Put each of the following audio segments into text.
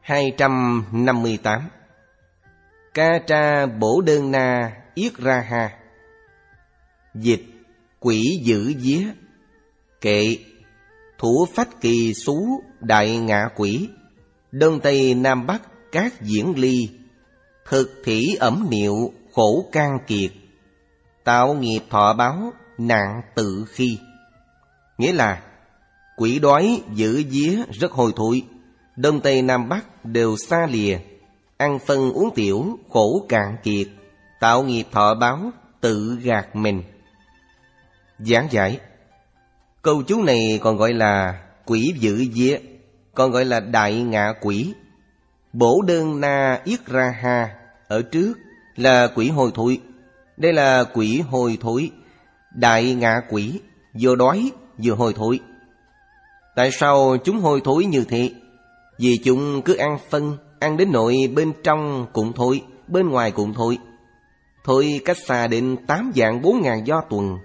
258 Ca tra bổ đơn na yết ra ha. Dịch quỷ giữ vía. Kệ thủ phách kỳ xú đại ngạ quỷ. Đông Tây Nam Bắc các diễn ly. Thực thỉ ẩm niệu khổ can kiệt. Tạo nghiệp thọ báo nạn tự khi. Nghĩa là Quỷ đói giữ vía rất hồi thụi Đông Tây Nam Bắc đều xa lìa, Ăn phân uống tiểu khổ cạn kiệt, Tạo nghiệp thọ báo, tự gạt mình. Giảng giải, Câu chú này còn gọi là quỷ dữ dịa Còn gọi là đại ngạ quỷ. Bổ đơn na yết ra ha, Ở trước là quỷ hồi thối, Đây là quỷ hồi thối. Đại ngạ quỷ, Vừa đói vừa hồi thối. Tại sao chúng hồi thối như thế? Vì chúng cứ ăn phân, ăn đến nội bên trong cũng thôi, bên ngoài cũng thôi. Thôi cách xa đến tám dạng bốn ngàn do tuần.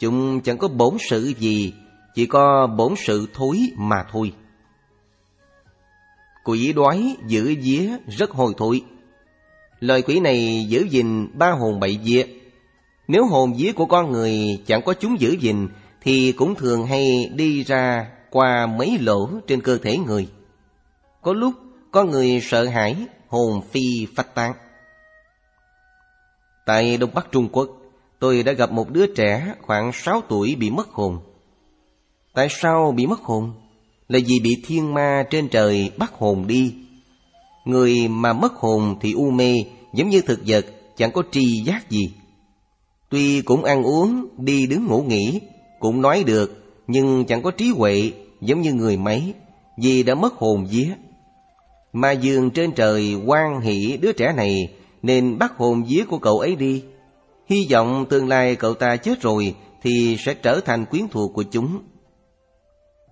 Chúng chẳng có bổn sự gì, chỉ có bổn sự thối mà thôi. Quỷ đói giữ vía rất hồi thối. Lời quỷ này giữ gìn ba hồn bảy vía. Nếu hồn vía của con người chẳng có chúng giữ gìn thì cũng thường hay đi ra qua mấy lỗ trên cơ thể người. Có lúc con người sợ hãi, hồn phi phách tán. Tại Đông Bắc Trung Quốc, tôi đã gặp một đứa trẻ khoảng 6 tuổi bị mất hồn. Tại sao bị mất hồn? Là vì bị thiên ma trên trời bắt hồn đi. Người mà mất hồn thì u mê, giống như thực vật, chẳng có tri giác gì. Tuy cũng ăn uống, đi đứng ngủ nghỉ, cũng nói được, nhưng chẳng có trí huệ, giống như người máy vì đã mất hồn vía. Mà dường trên trời quan hỷ đứa trẻ này nên bắt hồn vía của cậu ấy đi. Hy vọng tương lai cậu ta chết rồi thì sẽ trở thành quyến thuộc của chúng.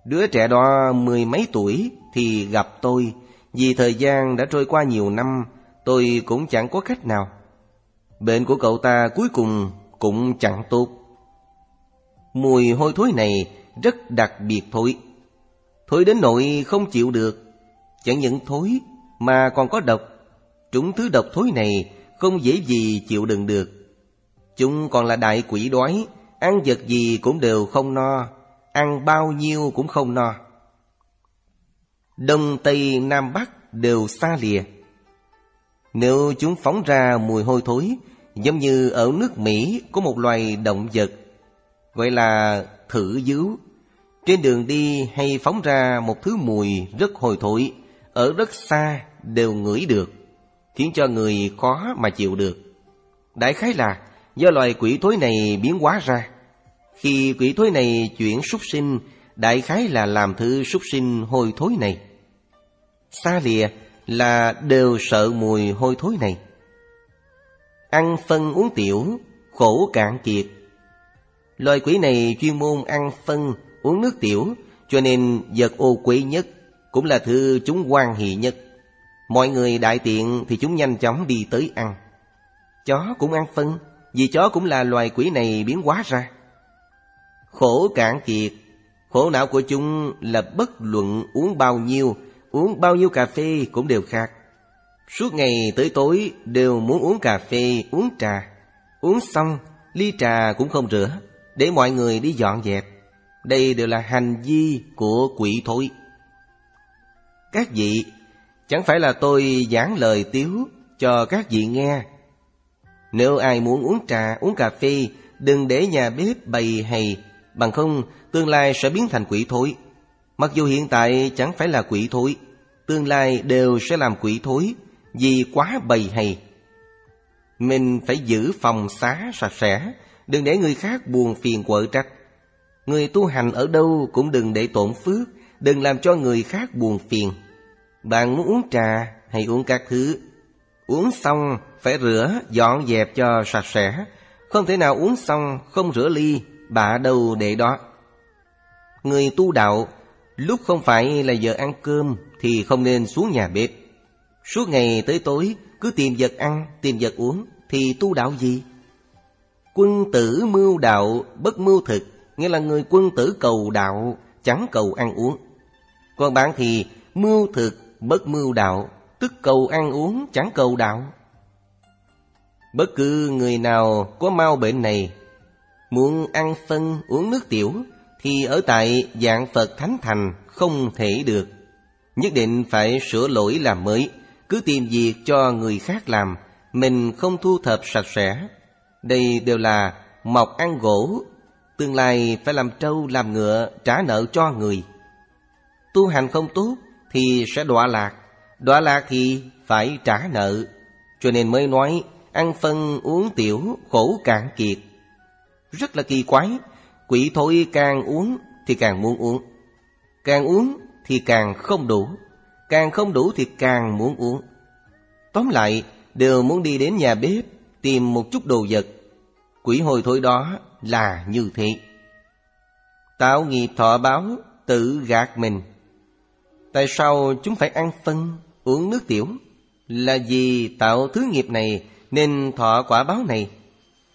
Đứa trẻ đó mười mấy tuổi thì gặp tôi, vì thời gian đã trôi qua nhiều năm, tôi cũng chẳng có cách nào. Bệnh của cậu ta cuối cùng cũng chẳng tốt. Mùi hôi thối này rất đặc biệt thối. Thối đến nỗi không chịu được Chẳng những thối mà còn có độc. Chúng thứ độc thối này không dễ gì chịu đựng được. Chúng còn là đại quỷ đói Ăn vật gì cũng đều không no Ăn bao nhiêu cũng không no. Đông Tây Nam Bắc đều xa lìa. Nếu chúng phóng ra mùi hôi thối Giống như ở nước Mỹ có một loài động vật Gọi là thử dứu trên đường đi hay phóng ra một thứ mùi rất hồi thối, ở rất xa đều ngửi được, khiến cho người khó mà chịu được. Đại khái là do loài quỷ thối này biến hóa ra. Khi quỷ thối này chuyển súc sinh, đại khái là làm thứ súc sinh hôi thối này. Xa lìa là đều sợ mùi hôi thối này. Ăn phân uống tiểu, khổ cạn kiệt. Loài quỷ này chuyên môn ăn phân uống nước tiểu, cho nên vật ô quỷ nhất cũng là thứ chúng quan hỷ nhất. Mọi người đại tiện thì chúng nhanh chóng đi tới ăn. Chó cũng ăn phân, vì chó cũng là loài quỷ này biến hóa ra. Khổ cạn kiệt, khổ não của chúng là bất luận uống bao nhiêu, uống bao nhiêu cà phê cũng đều khác. Suốt ngày tới tối đều muốn uống cà phê, uống trà. Uống xong, ly trà cũng không rửa, để mọi người đi dọn dẹp. Đây đều là hành vi của quỷ thối các vị. Chẳng phải là tôi giảng lời tiếu cho các vị nghe. Nếu ai muốn uống trà, uống cà phê Đừng để nhà bếp bày hay. Bằng không tương lai sẽ biến thành quỷ thối. Mặc dù hiện tại chẳng phải là quỷ thối Tương lai đều sẽ làm quỷ thối Vì quá bày hay. Mình phải giữ phòng xá sạch sẽ Đừng để người khác buồn phiền quở trách. Người tu hành ở đâu cũng đừng để tổn phước, đừng làm cho người khác buồn phiền. Bạn muốn uống trà hay uống các thứ, uống xong phải rửa, dọn dẹp cho sạch sẽ. Không thể nào uống xong không rửa ly, bạ đâu để đó. Người tu đạo, lúc không phải là giờ ăn cơm thì không nên xuống nhà bếp. Suốt ngày tới tối cứ tìm vật ăn, tìm vật uống thì tu đạo gì? Quân tử mưu đạo, bất mưu thực Nghĩa là người quân tử cầu đạo Chẳng cầu ăn uống Còn bạn thì mưu thực bất mưu đạo, Tức cầu ăn uống chẳng cầu đạo. Bất cứ người nào có mau bệnh này, Muốn ăn phân, uống nước tiểu, Thì ở tại dạng Phật Thánh Thành không thể được. Nhất định phải sửa lỗi làm mới, Cứ tìm việc cho người khác làm, Mình không thu thập sạch sẽ. Đây đều là mọc ăn gỗ, Tương lai phải làm trâu làm ngựa, trả nợ cho người. Tu hành không tốt thì sẽ đọa lạc. Đọa lạc thì phải trả nợ. Cho nên mới nói, Ăn phân, uống tiểu, khổ cạn kiệt. Rất là kỳ quái, Quỷ thôi càng uống thì càng muốn uống. Càng uống thì càng không đủ. Càng không đủ thì càng muốn uống. Tóm lại, đều muốn đi đến nhà bếp, Tìm một chút đồ vật. Quỷ hồi thối đó là như thế. Tạo nghiệp thọ báo tự gạt mình. Tại sao chúng phải ăn phân, uống nước tiểu? Là vì tạo thứ nghiệp này nên thọ quả báo này.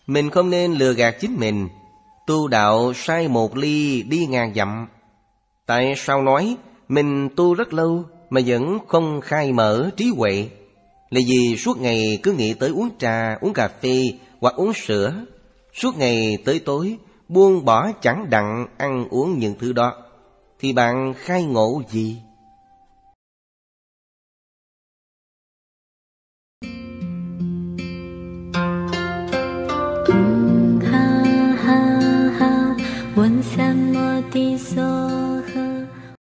Mình không nên lừa gạt chính mình. Tu đạo sai một ly đi ngàn dặm. Tại sao nói mình tu rất lâu mà vẫn không khai mở trí huệ? Là vì suốt ngày cứ nghĩ tới uống trà, uống cà phê hoặc uống sữa. Suốt ngày tới tối buông bỏ chẳng đặng ăn uống những thứ đó. Thì bạn khai ngộ gì? 三摩地所